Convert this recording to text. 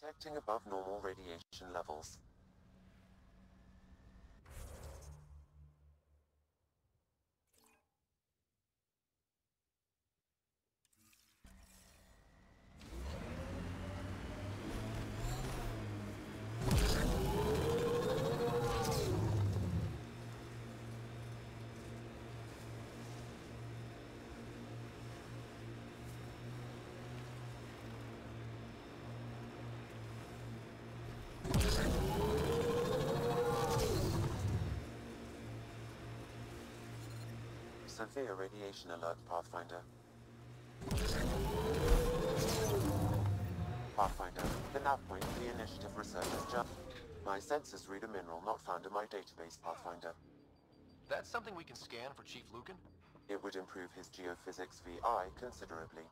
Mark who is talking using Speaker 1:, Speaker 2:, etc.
Speaker 1: Detecting above normal radiation levels. Severe radiation alert, Pathfinder. Pathfinder, the nav point for the initiative research is just... My sensors read a mineral not found in my database, Pathfinder.
Speaker 2: That's something we can scan for Chief Lucan?
Speaker 1: It would improve his geophysics VI considerably.